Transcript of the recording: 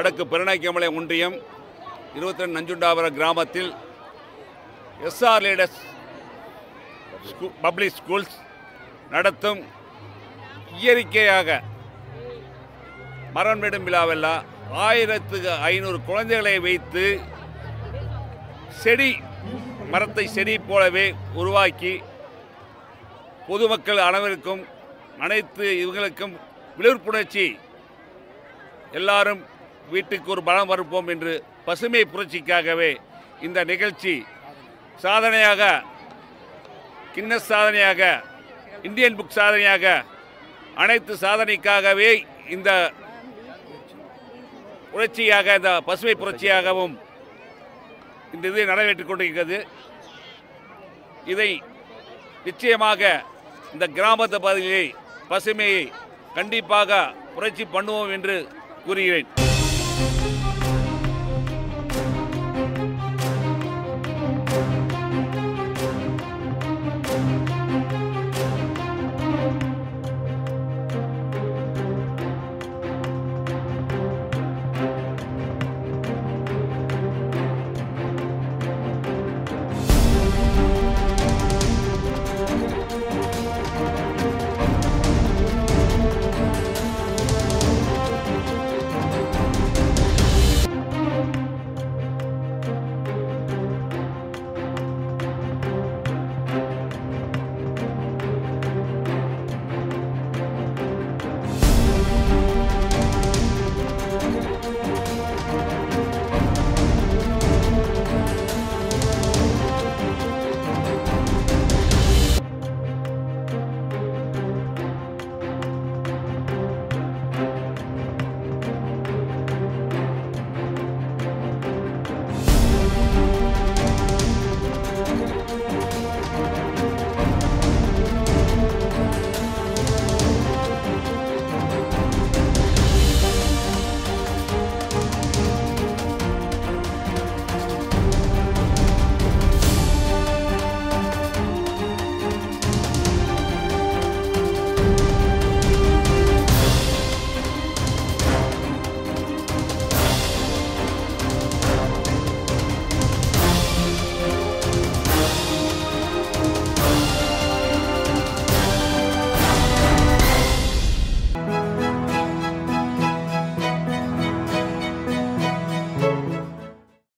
வடக்கு பெருநாய்க்கமலை ஒன்றியம் இருபத்தி ரெண்டு நஞ்சுண்டாபுரம் கிராமத்தில் எஸ்ஆர் லேடஸ் பப்ளிக் ஸ்கூல்ஸ் நடத்தும் இயற்கையாக மரம் நடும் விழாவெல்லாம் ஆயிரத்துக்கு ஐநூறு குழந்தைகளை வைத்து செடி மரத்தை செடி போலவே உருவாக்கி பொதுமக்கள் அனைவருக்கும் அனைத்து இவங்களுக்கும் விழிப்புணர்ச்சி. எல்லாரும் வீட்டுக்கு ஒரு பலம் வருப்போம் என்று பசுமை புரட்சிக்காகவே இந்த நிகழ்ச்சி சாதனையாக கின்னஸ் சாதனையாக இந்தியன் புக் சாதனையாக அனைத்து சாதனைக்காகவே இந்த புரட்சியாக இந்த பசுமை புரட்சியாகவும் இந்த இது நிறைவேற்றிக் கொண்டிருக்கிறது. இதை நிச்சயமாக இந்த கிராமத்து பகுதியை பசுமையை கண்டிப்பாக புரட்சி பண்ணுவோம் என்று கூறுகிறேன். thank you